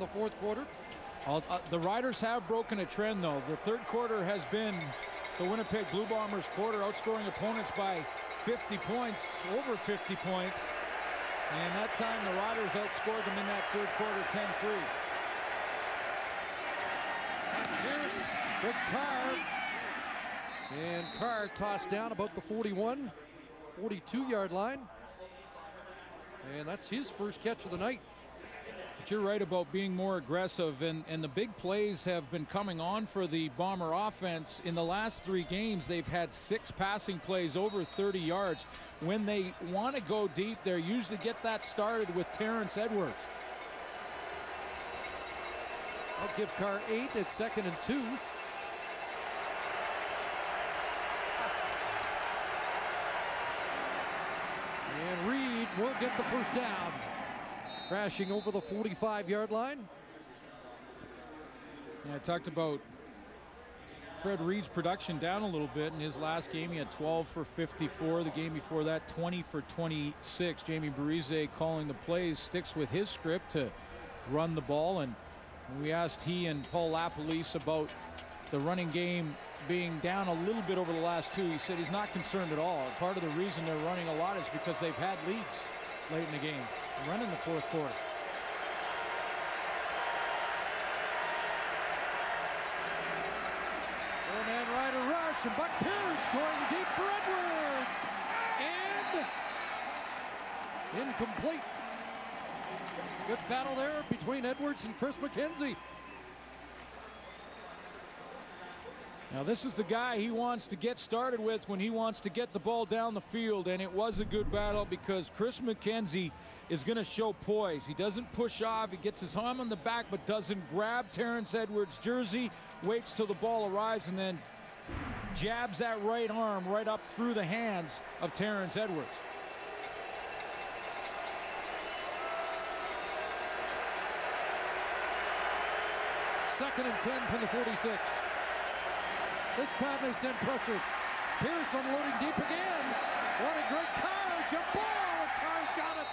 the fourth quarter. Uh, the Riders have broken a trend, though. The third quarter has been the Winnipeg Blue Bombers quarter, outscoring opponents by 50 points, over 50 points. And that time the Riders outscored them in that third quarter 10-3. Here's Greg Carr. And Carr tossed down about the 41, 42 yard line. And that's his first catch of the night. But you're right about being more aggressive, and, and the big plays have been coming on for the Bomber offense. In the last three games, they've had six passing plays over 30 yards. When they want to go deep, they usually get that started with Terrence Edwards. I'll give Carr eight at second and two. And Reid will get the first down. Crashing over the 45-yard line. Yeah, I talked about Fred Reid's production down a little bit in his last game. He had 12 for 54. The game before that, 20 for 26. Jamie Barresi calling the plays, sticks with his script to run the ball. And we asked he and Paul LaPolice about the running game being down a little bit over the last two. He said he's not concerned at all. Part of the reason they're running a lot is because they've had leads late in the game run in the fourth quarter. Four-man rider rush, and Buck Pierce going deep for Edwards. And incomplete. Good battle there between Edwards and Chris McKenzie. Now this is the guy he wants to get started with when he wants to get the ball down the field and it was a good battle because Chris McKenzie is going to show poise. He doesn't push off. He gets his arm on the back but doesn't grab Terrence Edwards' jersey, waits till the ball arrives and then jabs that right arm right up through the hands of Terrence Edwards. Second and 10 from the 46. This time they send pressure. Pierce unloading deep again. What a great coverage. A ball. Carr's got it.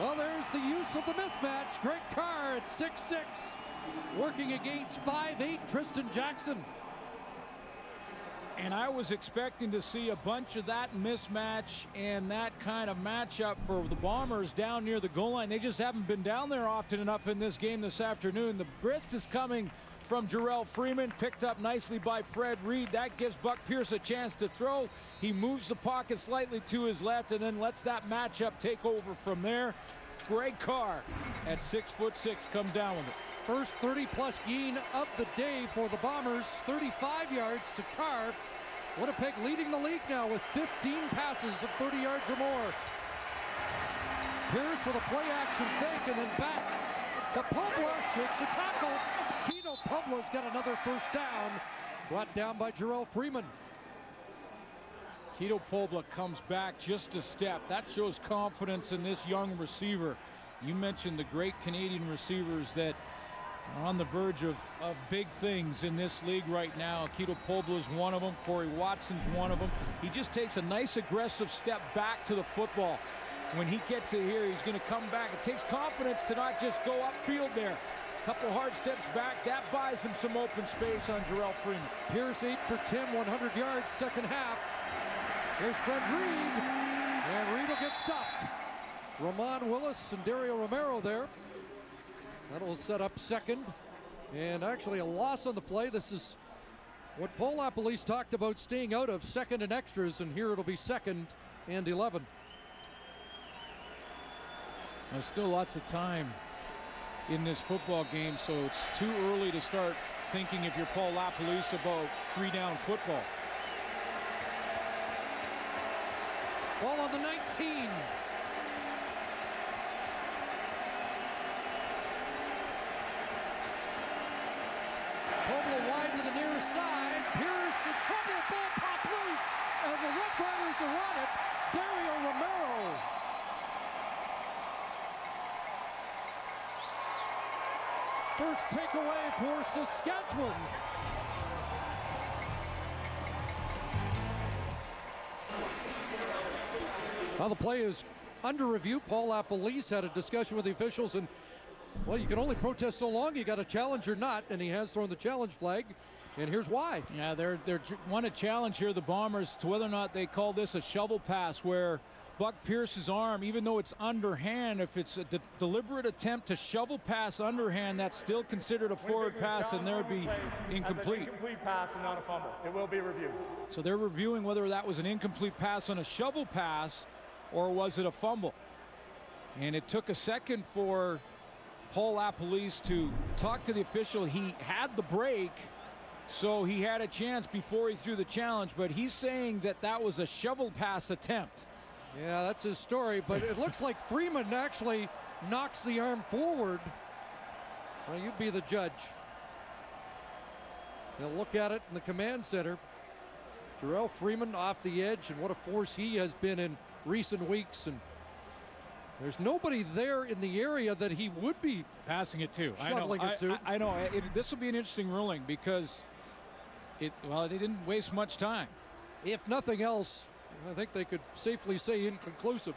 Well, there's the use of the mismatch. Greg Carr at 6-6, working against 5-8 Tristan Jackson. And I was expecting to see a bunch of that mismatch and that kind of matchup for the Bombers down near the goal line. They just haven't been down there often enough in this game this afternoon. The Brist is coming from Jerrell Freeman, picked up nicely by Fred Reid. That gives Buck Pierce a chance to throw. He moves the pocket slightly to his left and then lets that matchup take over from there. Greg Carr at six foot six come down with it. First 30 plus gain of the day for the Bombers, 35 yards to Carr. Winnipeg leading the league now with 15 passes of 30 yards or more. Pierce with a play action fake and then back to Poblah, shakes a tackle. Kito Poblah's got another first down, brought down by Jerrell Freeman. Kito Poblah comes back just a step. That shows confidence in this young receiver. You mentioned the great Canadian receivers that are on the verge of, of big things in this league right now. Kito Poblah is one of them. Corey Watson's one of them. He just takes a nice aggressive step back to the football. When he gets it here, he's going to come back. It takes confidence to not just go upfield there. Couple hard steps back. That buys him some open space on Jerrell Freeman. Pierce 8 for 10, 100 yards, second half. Here's Fred Reid. And Reid will get stopped. Ramon Willis and Dario Romero there. That'll set up second. And actually a loss on the play. This is what LaPolice talked about staying out of second and extras. And here it'll be second and 11. There's still lots of time in this football game, so it's too early to start thinking if you're Paul LaPolice about three down football. Ball on the 19. Poblah wide to the near side. Pierce in trouble. Ball pop loose. And the Rough Riders are on it. Dario Romero. First takeaway for Saskatchewan. Now the play is under review. Paul LaPolice had a discussion with the officials, and Well, you can only protest so long. You got a challenge or not, and he has thrown the challenge flag. And here's why. Yeah, they're they're want to challenge here the Bombers to whether or not they call this a shovel pass, where Buck Pierce's arm, even though it's underhand, if it's a de deliberate attempt to shovel pass underhand, that's still considered a forward pass, and there would be incomplete. incomplete pass and not a fumble. It will be reviewed. So they're reviewing whether that was an incomplete pass on a shovel pass, or was it a fumble. And it took a second for Paul LaPolice to talk to the official. He had the break, so he had a chance before he threw the challenge, but he's saying that that was a shovel pass attempt. Yeah, that's his story, but it looks like Freeman actually knocks the arm forward. Well, you'd be the judge. They'll look at it in the command center. Jerrell Freeman off the edge, and what a force he has been in recent weeks. And there's nobody there in the area that he would be passing it to. I know. it to. I, I know. It, this will be an interesting ruling because it. Well, they didn't waste much time. If nothing else, I think they could safely say inconclusive.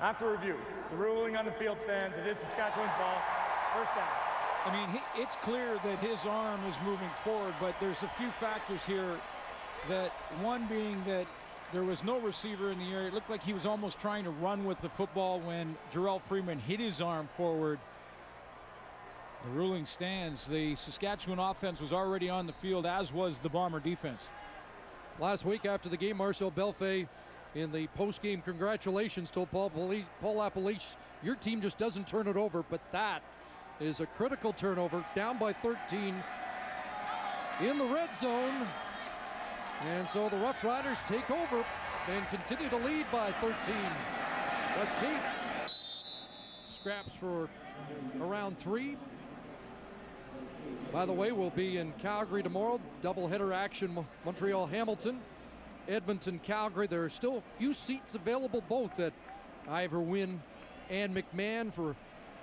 After review, the ruling on the field stands. It is Saskatchewan's ball. First down. I mean, he, it's clear that his arm is moving forward, but there's a few factors here. That one being that there was no receiver in the area. It looked like he was almost trying to run with the football when Jerrell Freeman hit his arm forward. The ruling stands. The Saskatchewan offense was already on the field, as was the Bomber defense. Last week after the game, Marcel Bellefeuille in the post-game congratulations told Paul, Police, Paul your team just doesn't turn it over, but that is a critical turnover, down by 13 in the red zone. And so the Rough Riders take over and continue to lead by 13. Wes Cates scraps for around three. By the way, we'll be in Calgary tomorrow. Doubleheader action, Montreal Hamilton, Edmonton Calgary. There are still a few seats available both at Ivor Wynne and McMahon for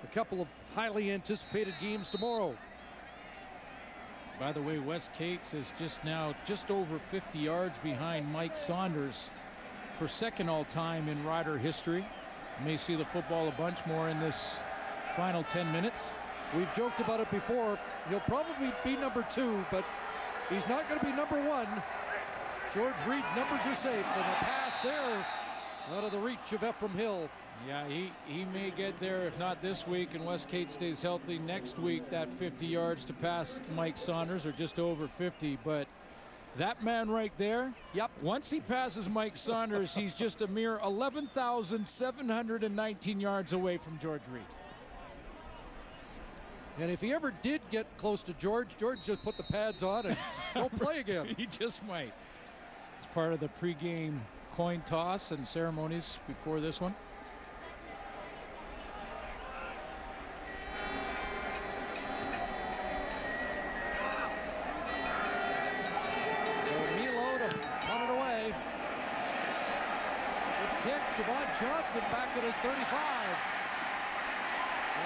a couple of highly anticipated games tomorrow. By the way, Wes Cates is just now just over 50 yards behind Mike Saunders for second all time in Rider history. You may see the football a bunch more in this final 10 minutes. We've joked about it before. He'll probably be number two, but he's not going to be number one. George Reed's numbers are safe, and a pass there out of the reach of Efrem Hill. Yeah, he, he may get there, if not this week, and Cates stays healthy next week, that 50 yards to pass Mike Saunders, or just over 50. But that man right there, yep. once he passes Mike Saunders, he's just a mere 11,719 yards away from George Reed. And if he ever did get close to George, George just put the pads on and won't play again. he just might. It's part of the pregame coin toss and ceremonies before this one. So Milo to punt it away. Good kick, Javon Johnson back at his 35.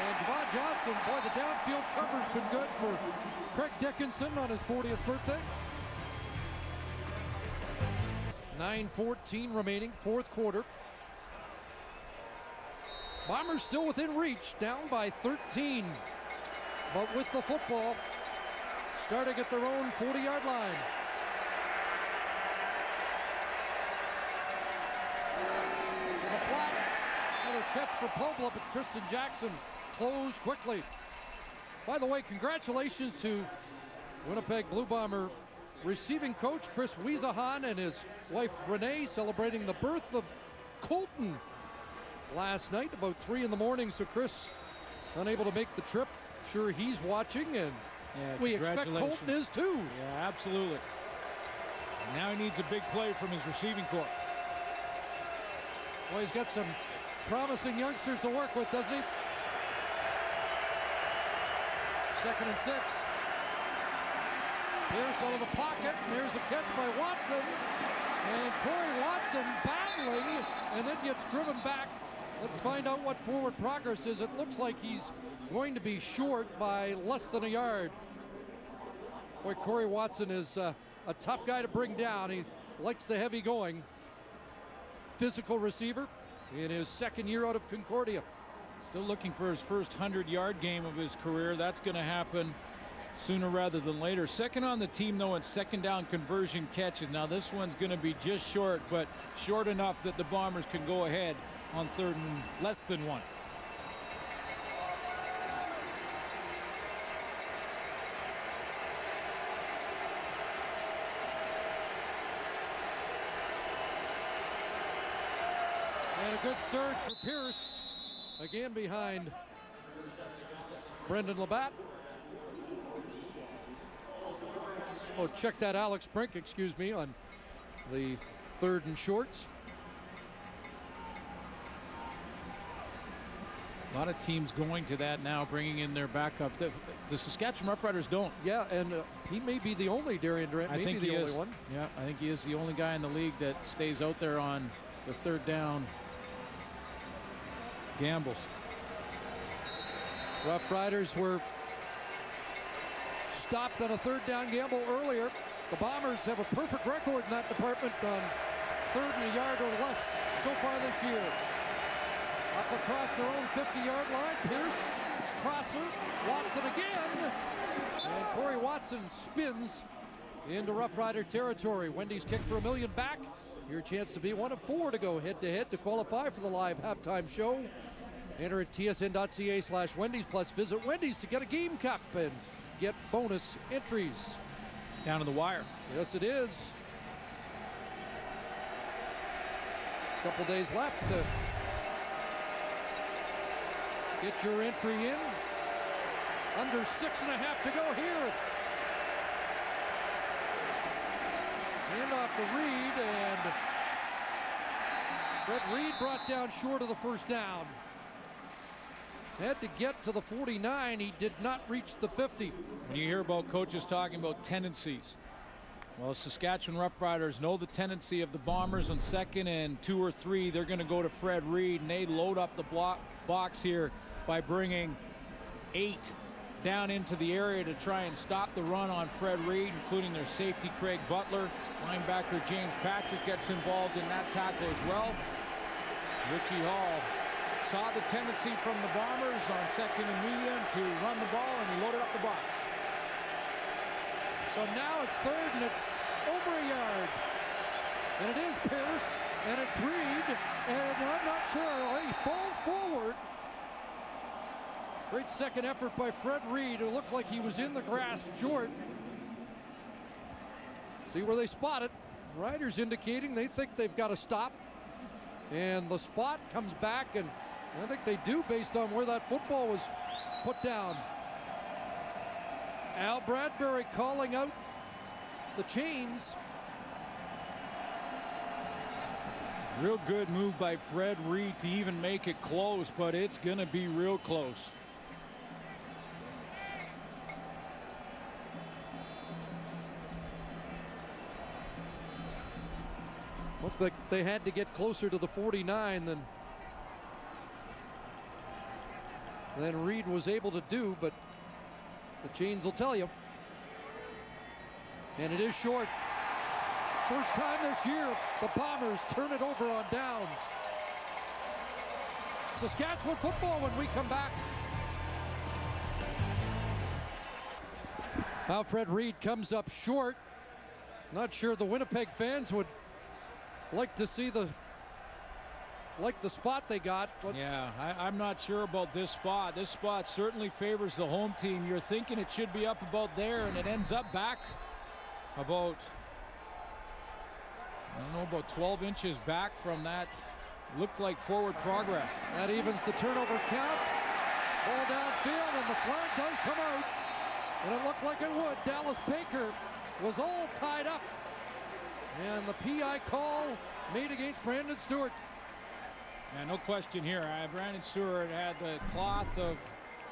And Javon Johnson, boy, the downfield cover's been good for Craig Dickenson on his 40th birthday. 9.14 remaining, fourth quarter. Bombers still within reach, down by 13. But with the football, starting at their own 40-yard line. To the flat, another catch for Poblah, but Tristan Jackson closed quickly. By the way, congratulations to Winnipeg Blue Bomber receiving coach Chris Wiesahan and his wife Renee celebrating the birth of Colton last night about three in the morning. So Chris unable to make the trip. Sure he's watching and yeah, we expect Colton is too. Yeah, absolutely. Now he needs a big play from his receiving corps. Well, he's got some promising youngsters to work with, doesn't he? Second and six. Pierce out of the pocket, and there's a catch by Watson. And Corey Watson battling, and then gets driven back. Let's find out what forward progress is. It looks like he's going to be short by less than a yard. Boy, Corey Watson is uh, a tough guy to bring down. He likes the heavy going. Physical receiver. In his second year out of Concordia. Still looking for his first 100-yard game of his career. That's going to happen sooner rather than later. Second on the team, though, in second down conversion catches. Now, this one's going to be just short, but short enough that the Bombers can go ahead on third and less than one. And a good surge for Pierce. Again behind Brendon LaBatte. Oh, check that Alex Brink, excuse me, on the third and shorts. A lot of teams going to that now, bringing in their backup. The, the Saskatchewan Roughriders don't. Yeah, and uh, he may be the only Darian Durant, I think the he only is. one. Yeah, I think he is the only guy in the league that stays out there on the third down gambles. Rough Riders were stopped on a third down gamble earlier. The Bombers have a perfect record in that department on third and a yard or less so far this year. Up across their own 50-yard line, Pierce, crosser, Watson again, and Corey Watson spins into Rough Rider territory. Wendy's kick for a million back. Your chance to be one of four to go head-to-head to qualify for the live halftime show. Enter at tsn.ca slash Wendy's plus visit Wendy's to get a game cup and get bonus entries. Down to the wire. Yes, it is. A Couple days left to get your entry in. Under six and a half to go here. Hand off to Reid and Brett Reed brought down short of the first down. Had to get to the 49. He did not reach the 50. When you hear about coaches talking about tendencies, well, Saskatchewan Roughriders know the tendency of the Bombers on second and two or three. They're going to go to Fred Reid, and they load up the block box here by bringing eight down into the area to try and stop the run on Fred Reid, including their safety Craig Butler. Linebacker James Patrick gets involved in that tackle as well. Richie Hall saw the tendency from the Bombers on second and medium to run the ball, and he loaded up the box. So now it's third and it's over a yard. And it is Pierce and it's Reid and I'm not sure. He falls forward. Great second effort by Fred Reid who looked like he was in the grass short. See where they spot it. Riders indicating they think they've got to stop. And the spot comes back and I think they do based on where that football was put down. Al Bradbury calling out the chains. Real good move by Fred Reid to even make it close, but it's going to be real close. Looked like they had to get closer to the 49 than than Reid was able to do, but the chains will tell you. And it is short. First time this year, the Bombers turn it over on downs. Saskatchewan football when we come back. Alfred Reed comes up short. Not sure the Winnipeg fans would like to see the like the spot they got. Let's, Yeah, I, I'm not sure about this spot. This spot certainly favors the home team. You're thinking it should be up about there, and it ends up back about, I don't know, about 12 inches back from that. Looked like forward progress. That evens the turnover count. Ball downfield, and the flag does come out. And it looked like it would. Dallas Baker was all tied up. And the PI call made against Brandon Stewart. Yeah, no question here. Uh, Brandon Stewart had the cloth of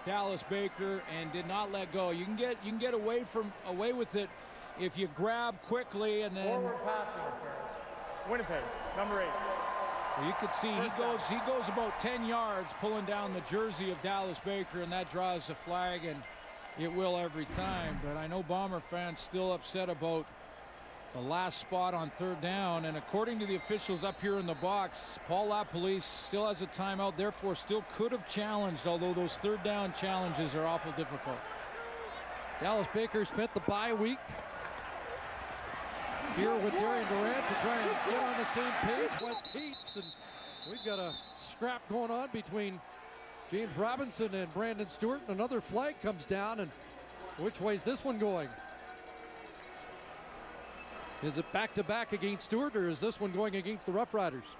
Dallas Baker and did not let go. You can get you can get away from away with it if you grab quickly and then Forward pass interference. Winnipeg, number eight. well, you can see he First down. goes he goes about 10 yards pulling down the jersey of Dallas Baker and that draws the flag and it will every time. But I know Bomber fans still upset about the last spot on third down. And according to the officials up here in the box, Paul LaPolice still has a timeout, therefore still could have challenged, although those third down challenges are awful difficult. Dallas Baker spent the bye week here with Darian Durant to try and get on the same page. Wes Cates, and we've got a scrap going on between James Robinson and Brandon Stewart. And another flag comes down, and which way's this one going? Is it back to back against Stewart, or is this one going against the Rough Riders?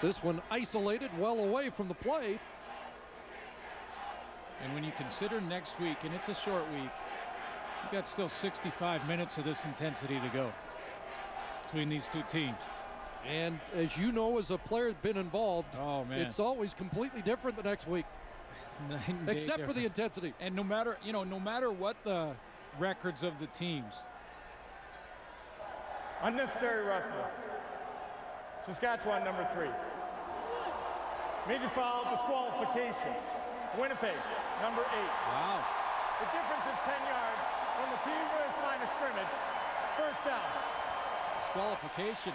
This one isolated well away from the play. And when you consider next week, and it's a short week, you've got still 65 minutes of this intensity to go between these two teams. And as you know, as a player been involved, oh man, it's always completely different the next week. Except for the intensity. And no matter you know, no matter what the records of the teams. Unnecessary roughness. Saskatchewan number three. Major foul disqualification. Winnipeg number eight. Wow. The difference is 10 yards from the previous line of scrimmage. First down. Disqualification.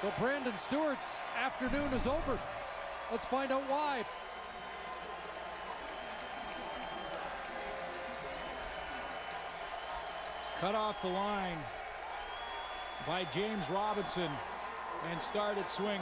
So Brandon Stewart's afternoon is over. Let's find out why. Cut off the line by James Robinson and started swinging.